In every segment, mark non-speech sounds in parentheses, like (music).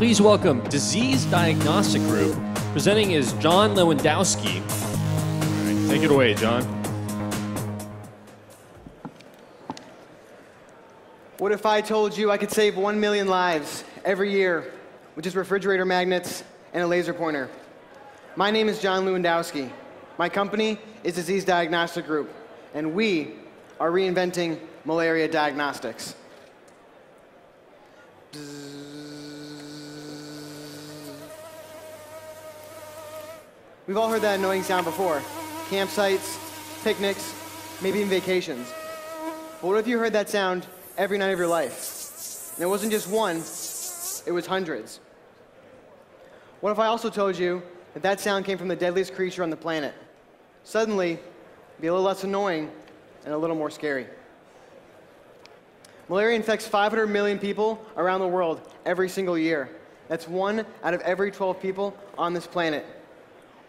Please welcome Disease Diagnostic Group. Presenting is John Lewandowski. Take it away, John. What if I told you I could save 1 million lives every year with just refrigerator magnets and a laser pointer? My name is John Lewandowski. My company is Disease Diagnostic Group, and we are reinventing malaria diagnostics. We've all heard that annoying sound before. Campsites, picnics, maybe even vacations. But what if you heard that sound every night of your life? And it wasn't just one, it was hundreds. What if I also told you that that sound came from the deadliest creature on the planet? Suddenly, it'd be a little less annoying and a little more scary. Malaria infects 500 million people around the world every single year. That's one out of every 12 people on this planet.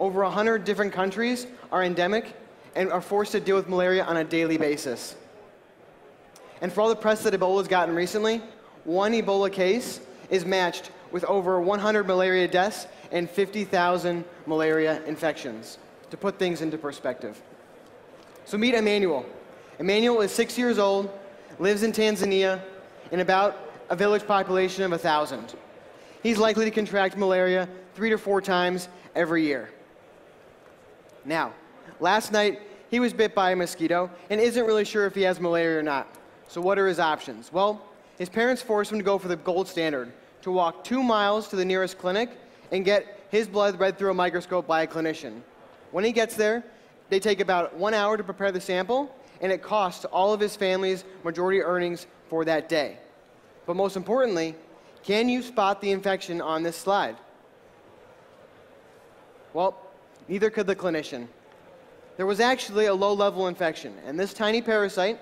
Over 100 different countries are endemic and are forced to deal with malaria on a daily basis. And for all the press that Ebola has gotten recently, one Ebola case is matched with over 100 malaria deaths and 50,000 malaria infections, to put things into perspective. So meet Emmanuel. Emmanuel is six years old, lives in Tanzania, in about a village population of 1,000. He's likely to contract malaria three to four times every year. Now, last night he was bit by a mosquito and isn't really sure if he has malaria or not. So what are his options? Well, his parents forced him to go for the gold standard, to walk two miles to the nearest clinic and get his blood read through a microscope by a clinician. When he gets there, they take about one hour to prepare the sample, and it costs all of his family's majority earnings for that day. But most importantly, can you spot the infection on this slide? Well, neither could the clinician. There was actually a low level infection, and this tiny parasite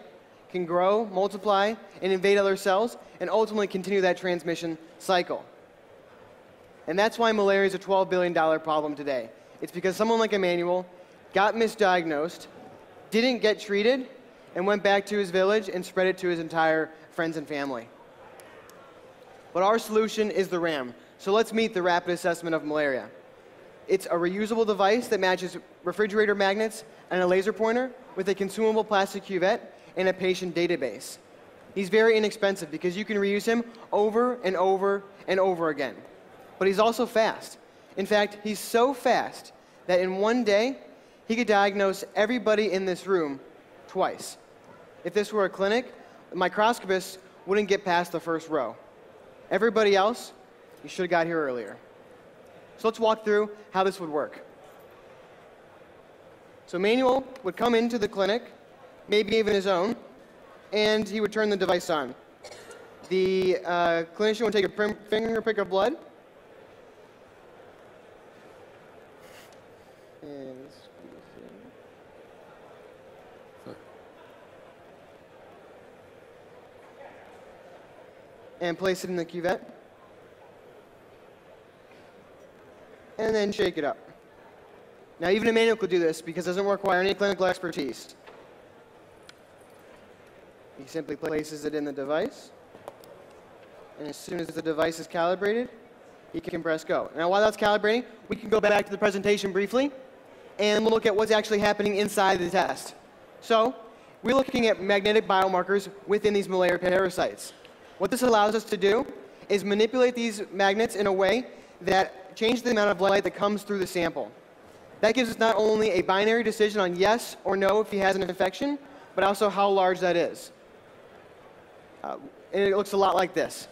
can grow, multiply, and invade other cells, and ultimately continue that transmission cycle. And that's why malaria is a $12 billion problem today. It's because someone like Emmanuel got misdiagnosed, didn't get treated, and went back to his village and spread it to his entire friends and family. But our solution is the RAM. So let's meet the rapid assessment of malaria. It's a reusable device that matches refrigerator magnets and a laser pointer with a consumable plastic cuvette and a patient database. He's very inexpensive because you can reuse him over and over and over again. But he's also fast. In fact, he's so fast that in one day, he could diagnose everybody in this room twice. If this were a clinic, the microscopist wouldn't get past the first row. Everybody else, you should have got here earlier. So let's walk through how this would work. So Emmanuel would come into the clinic, maybe even his own, and he would turn the device on. The uh, clinician would take a finger pick of blood, and place it in the cuvette. And then shake it up. Now, even Emmanuel could do this because it doesn't require any clinical expertise. He simply places it in the device. And as soon as the device is calibrated, he can press go. Now, while that's calibrating, we can go back to the presentation briefly, and we'll look at what's actually happening inside the test. So, we're looking at magnetic biomarkers within these malaria parasites. What this allows us to do is manipulate these magnets in a way that change the amount of light that comes through the sample. That gives us not only a binary decision on yes or no if he has an infection, but also how large that is. Uh, and it looks a lot like this.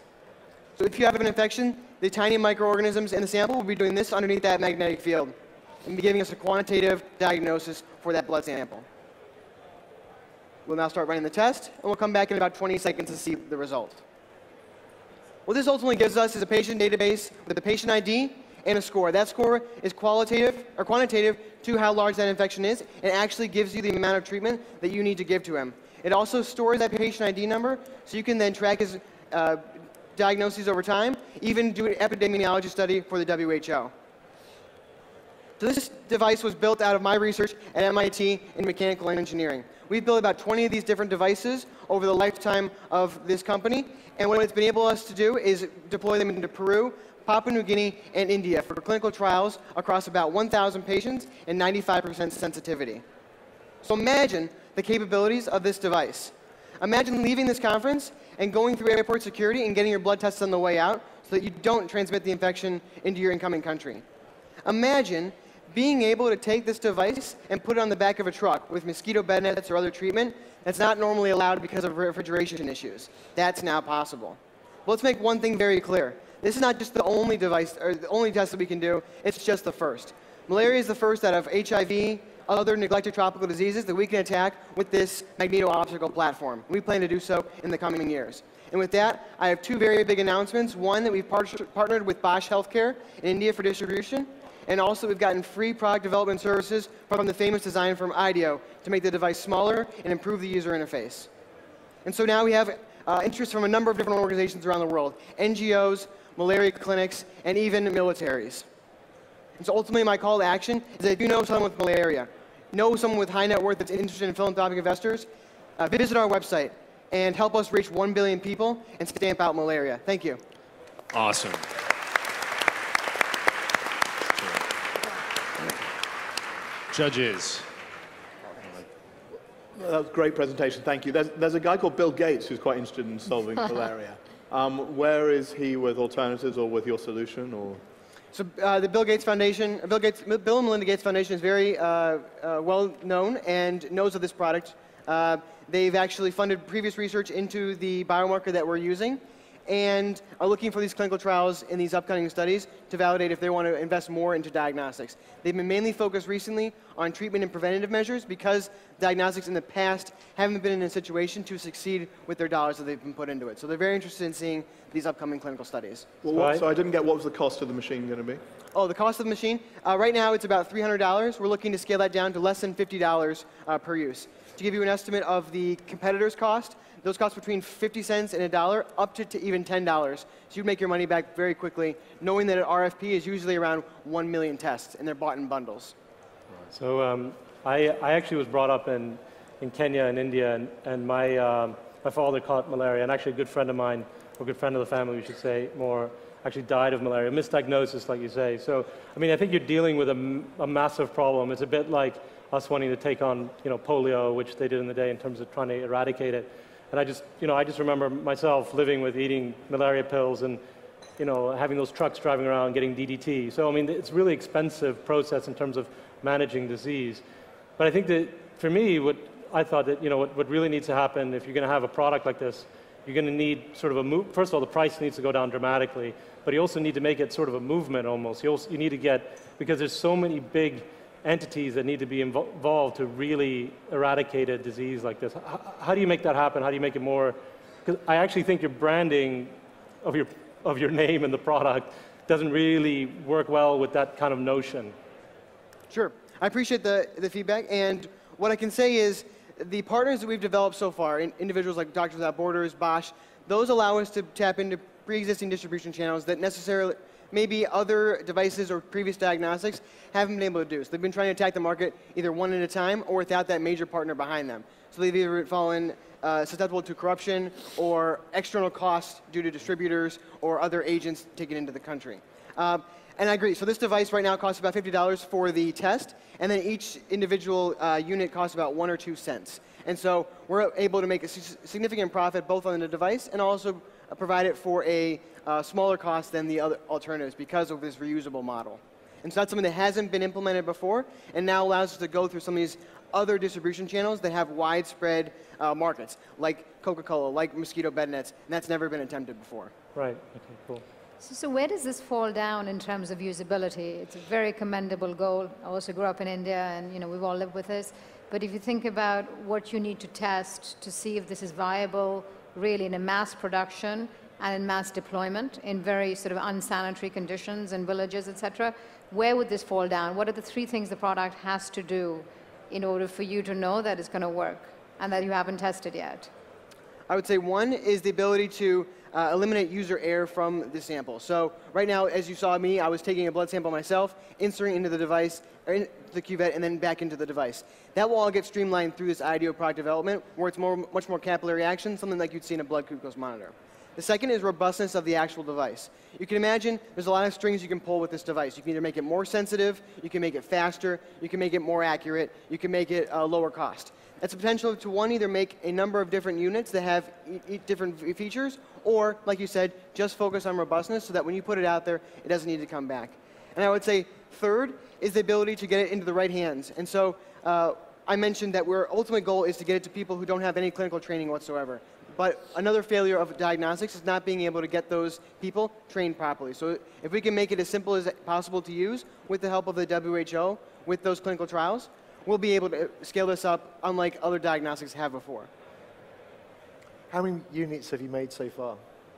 So if you have an infection, the tiny microorganisms in the sample will be doing this underneath that magnetic field and be giving us a quantitative diagnosis for that blood sample. We'll now start running the test, and we'll come back in about 20 seconds to see the result. What this ultimately gives us is a patient database with a patient ID and a score. That score is qualitative or quantitative to how large that infection is and actually gives you the amount of treatment that you need to give to him. It also stores that patient ID number so you can then track his uh, diagnoses over time, even do an epidemiology study for the WHO. So this device was built out of my research at MIT in mechanical engineering. We've built about 20 of these different devices over the lifetime of this company, And what it's been able us to do is deploy them into Peru, Papua New Guinea, and India for clinical trials across about 1,000 patients and 95% sensitivity. So imagine the capabilities of this device. Imagine leaving this conference and going through airport security and getting your blood tests on the way out so that you don't transmit the infection into your incoming country. Imagine being able to take this device and put it on the back of a truck with mosquito bed nets or other treatment that's not normally allowed because of refrigeration issues. That's now possible. Let's make one thing very clear. This is not just the only device or the only test that we can do, it's just the first. Malaria is the first out of HIV, other neglected tropical diseases that we can attack with this magneto-optical platform. We plan to do so in the coming years. And with that, I have two very big announcements. One, that we've par partnered with Bosch Healthcare in India for distribution. And also, we've gotten free product development services from the famous design firm IDEO to make the device smaller and improve the user interface. And so now we have uh, interest from a number of different organizations around the world, NGOs, malaria clinics, and even militaries. And so ultimately, my call to action is that if you know someone with malaria, know someone with high net worth that's interested in philanthropic investors, uh, visit our website and help us reach 1 billion people and stamp out malaria. Thank you. Awesome. Judges. That was a great presentation, thank you. There's, there's a guy called Bill Gates who's quite interested in solving (laughs) malaria. Um, where is he with alternatives or with your solution? Or? So uh, the Bill Gates Foundation, Bill, Gates, Bill and Melinda Gates Foundation is very uh, uh, well known and knows of this product. Uh, they've actually funded previous research into the biomarker that we're using and are looking for these clinical trials in these upcoming studies to validate if they want to invest more into diagnostics. They've been mainly focused recently on treatment and preventative measures because diagnostics in the past haven't been in a situation to succeed with their dollars that they've been put into it. So they're very interested in seeing these upcoming clinical studies. Well, what, so I didn't get what was the cost of the machine going to be? Oh, the cost of the machine? Uh, right now it's about $300. We're looking to scale that down to less than $50 uh, per use. To give you an estimate of the competitor's cost, those cost between 50 cents and a dollar up to, to even $10. So you'd make your money back very quickly, knowing that an RFP is usually around 1 million tests, and they're bought in bundles. So um, I, I actually was brought up in, in Kenya and India, and, and my, um, my father caught malaria, and actually a good friend of mine, or a good friend of the family, we should say more, actually died of malaria. Misdiagnosis, like you say. So, I mean, I think you're dealing with a, a massive problem. It's a bit like us wanting to take on, you know, polio, which they did in the day in terms of trying to eradicate it. And I just, you know, I just remember myself living with eating malaria pills and, you know, having those trucks driving around getting DDT. So, I mean, it's really expensive process in terms of managing disease. But I think that for me, what I thought that, you know, what, what really needs to happen if you're going to have a product like this, you're going to need sort of a move. First of all, the price needs to go down dramatically, but you also need to make it sort of a movement almost. You, also, you need to get, because there's so many big entities that need to be involved to really eradicate a disease like this. How, how do you make that happen? How do you make it more? Because I actually think your branding of your, of your (laughs) name and the product doesn't really work well with that kind of notion. Sure. I appreciate the, the feedback. And what I can say is the partners that we've developed so far, individuals like Doctors Without Borders, Bosch, those allow us to tap into pre-existing distribution channels that necessarily maybe other devices or previous diagnostics haven't been able to do. So they've been trying to attack the market either one at a time or without that major partner behind them. So they've either fallen uh, susceptible to corruption or external costs due to distributors or other agents taken into the country. Uh, and I agree. So this device right now costs about $50 for the test, and then each individual uh, unit costs about one or two cents. And so we're able to make a significant profit both on the device and also uh, provide it for a uh, smaller cost than the other alternatives because of this reusable model. And so that's something that hasn't been implemented before and now allows us to go through some of these other distribution channels that have widespread uh, markets, like Coca-Cola, like mosquito bed nets, and that's never been attempted before. Right, okay, cool. So, so, where does this fall down in terms of usability? It's a very commendable goal. I also grew up in India, and you know we've all lived with this. But if you think about what you need to test to see if this is viable, really in a mass production and in mass deployment in very sort of unsanitary conditions in villages, etc., where would this fall down? What are the three things the product has to do in order for you to know that it's going to work and that you haven't tested yet? I would say one is the ability to uh, eliminate user error from the sample. So right now, as you saw me, I was taking a blood sample myself, inserting into the device, or into the cuvette, and then back into the device. That will all get streamlined through this IDEO product development, where it's more, much more capillary action, something like you'd see in a blood glucose monitor. The second is robustness of the actual device. You can imagine there's a lot of strings you can pull with this device. You can either make it more sensitive, you can make it faster, you can make it more accurate, you can make it uh, lower cost. That's a potential to one, either make a number of different units that have e different features, or, like you said, just focus on robustness so that when you put it out there, it doesn't need to come back. And I would say third is the ability to get it into the right hands. And so uh, I mentioned that our ultimate goal is to get it to people who don't have any clinical training whatsoever. But another failure of diagnostics is not being able to get those people trained properly. So if we can make it as simple as possible to use with the help of the WHO with those clinical trials, we'll be able to scale this up unlike other diagnostics have before. How many units have you made so far?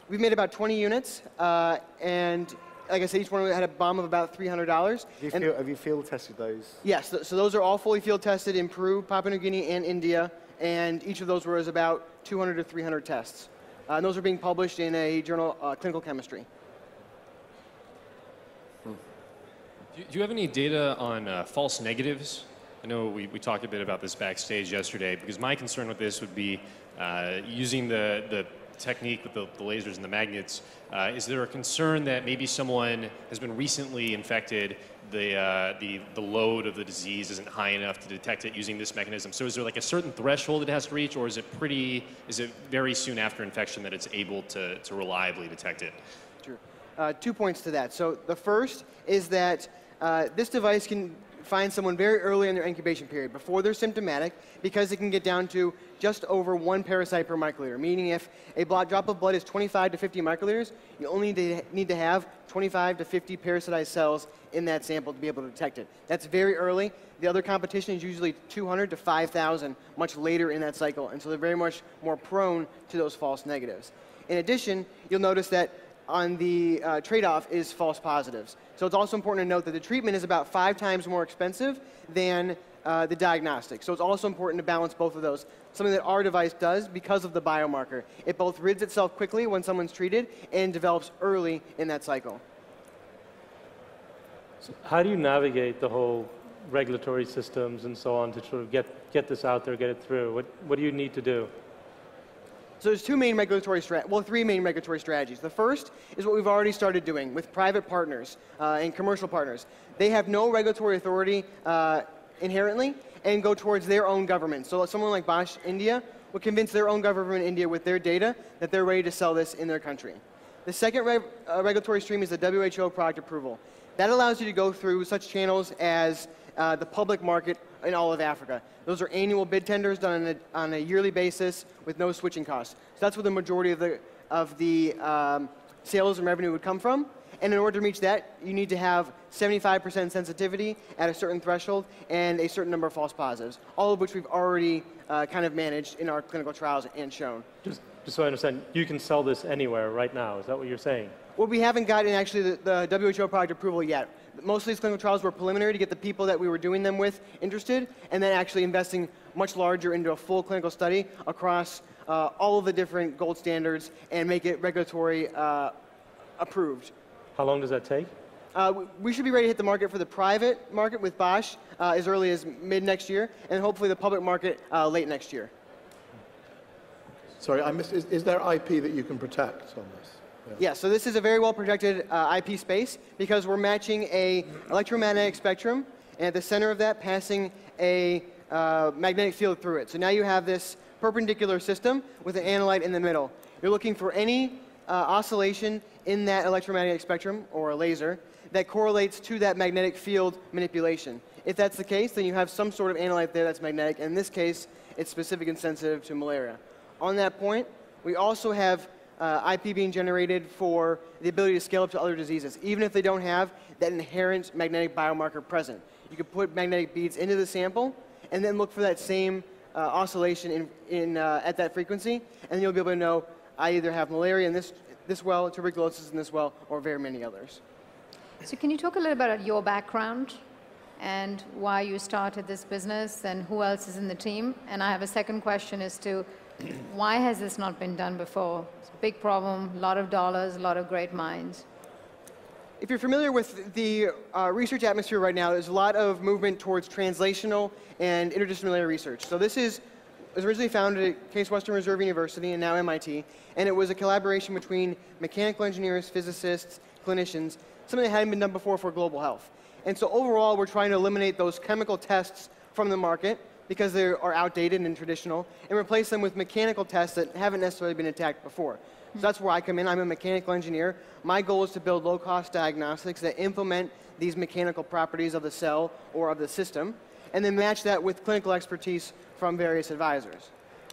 We've made about 20 units, uh, and like I said, each one had a BOM of about $300. Have you, And- field, have you field tested those? Yes, th- so those are all fully field tested in Peru, Papua New Guinea, and India, and each of those was about 200 to 300 tests. Uh, and those are being published in a journal, uh, Clinical Chemistry. Do you- do you have any data on uh, false negatives? I know we, we talked a bit about this backstage yesterday because my concern with this would be uh, using the, the technique with the, the lasers and the magnets. Uh, is there a concern that maybe someone has been recently infected, the, uh, the, the load of the disease isn't high enough to detect it using this mechanism? So is there like a certain threshold it has to reach or is it pretty, is it very soon after infection that it's able to, to reliably detect it? Sure. Uh, two points to that. So the first is that uh, this device can find someone very early in their incubation period, before they're symptomatic, because it can get down to just over one parasite per microliter. Meaning, if a drop of blood is 25 to 50 microliters, you only need to, need to have 25 to 50 parasitized cells in that sample to be able to detect it. That's very early. The other competition is usually 200 to 5,000, much later in that cycle, and so they're very much more prone to those false negatives. In addition, you'll notice that on the uh, trade-off is false positives. So it's also important to note that the treatment is about five times more expensive than uh, the diagnostic. So it's also important to balance both of those. Something that our device does because of the biomarker. It both rids itself quickly when someone's treated and develops early in that cycle. So how do you navigate the whole regulatory systems and so on to sort of get, get this out there, get it through? What, what do you need to do? So there's two main regulatory strat- well, three main regulatory strategies. The first is what we've already started doing with private partners uh, and commercial partners. They have no regulatory authority uh, inherently and go towards their own government. So someone like Bosch India would convince their own government in India with their data that they're ready to sell this in their country. The second reg- uh, regulatory stream is the WHO product approval. That allows you to go through such channels as uh, the public market in all of Africa. Those are annual bid tenders done on a, on a yearly basis with no switching costs. So that's where the majority of the, of the um, sales and revenue would come from. And in order to reach that, you need to have 75% sensitivity at a certain threshold and a certain number of false positives, all of which we've already uh, kind of managed in our clinical trials and shown. Just, just so I understand, you can sell this anywhere right now. Is that what you're saying? Well, we haven't gotten actually the, the WHO product approval yet. Most of these clinical trials were preliminary to get the people that we were doing them with interested, and then actually investing much larger into a full clinical study across uh, all of the different gold standards and make it regulatory uh, approved. How long does that take? Uh, we- should be ready to hit the market for the private market with Bosch uh, as early as mid next year, and hopefully the public market uh, late next year. Sorry, I missed, is, is there IP that you can protect on this? Yeah, so this is a very well protected uh, IP space because we're matching a electromagnetic spectrum, and at the center of that, passing a uh, magnetic field through it. So now you have this perpendicular system with an analyte in the middle. You're looking for any uh, oscillation in that electromagnetic spectrum or a laser that correlates to that magnetic field manipulation. If that's the case, then you have some sort of analyte there that's magnetic. In this case, it's specific and sensitive to malaria. On that point, we also have uh, IP being generated for the ability to scale up to other diseases, even if they don't have that inherent magnetic biomarker present. You could put magnetic beads into the sample and then look for that same uh, oscillation in, in, uh, at that frequency, and you'll be able to know I either have malaria in this, this well, tuberculosis in this well, or very many others. So can you talk a little about your background and why you started this business and who else is in the team? And I have a second question as to why has this not been done before? It's a big problem, a lot of dollars, a lot of great minds. If you're familiar with the uh, research atmosphere right now, there's a lot of movement towards translational and interdisciplinary research. So this is was originally founded at Case Western Reserve University and now MIT, and it was a collaboration between mechanical engineers, physicists, clinicians, something that hadn't been done before for global health. And so overall, we're trying to eliminate those chemical tests from the market because they are outdated and traditional, and replace them with mechanical tests that haven't necessarily been attacked before. So that's where I come in. I'm a mechanical engineer. My goal is to build low-cost diagnostics that implement these mechanical properties of the cell or of the system, and then match that with clinical expertise from various advisors.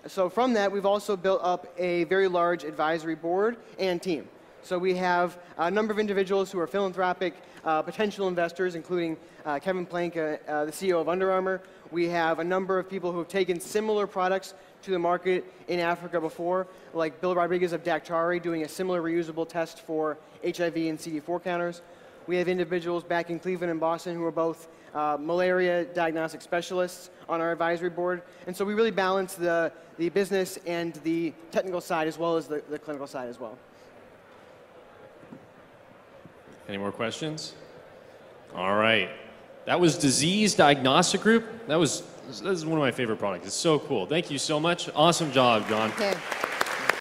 So from that, we've also built up a very large advisory board and team. So we have a number of individuals who are philanthropic uh, potential investors, including uh, Kevin Plank, uh, uh, the CEO of Under Armour. We have a number of people who have taken similar products to the market in Africa before, like Bill Rodriguez of Daktari doing a similar reusable test for HIV and CD4 counters. We have individuals back in Cleveland and Boston who are both uh, malaria diagnostic specialists on our advisory board. And so we really balance the, the business and the technical side as well as the, the clinical side as well. Any more questions? All right. That was Disease Diagnostic Group. That was, this is one of my favorite products. It's so cool. Thank you so much. Awesome job, John. Okay.